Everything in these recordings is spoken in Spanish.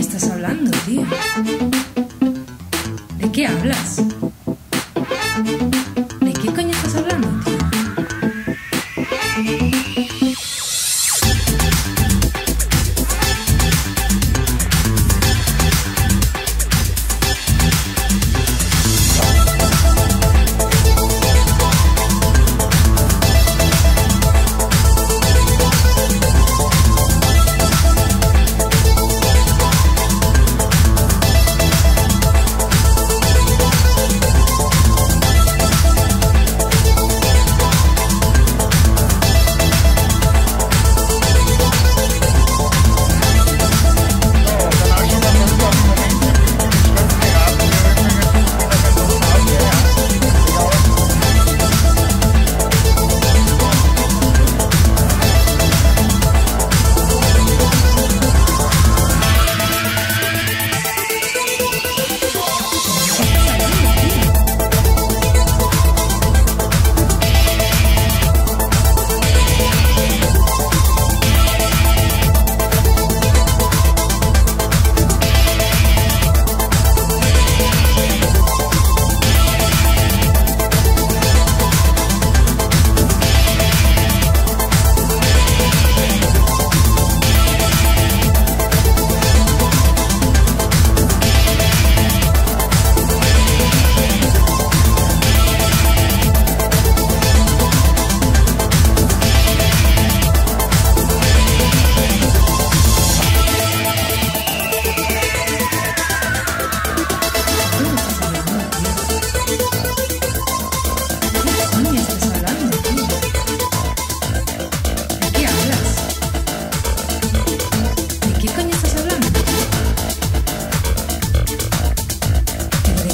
fiestas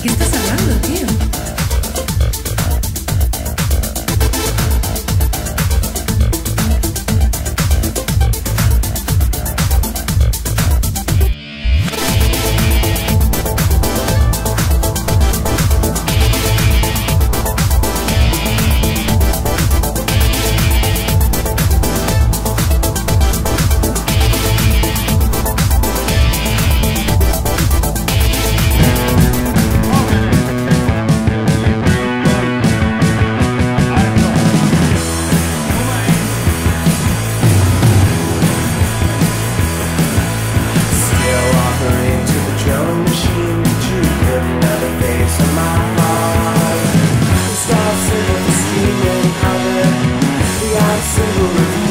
qué estás hablando? Senhor.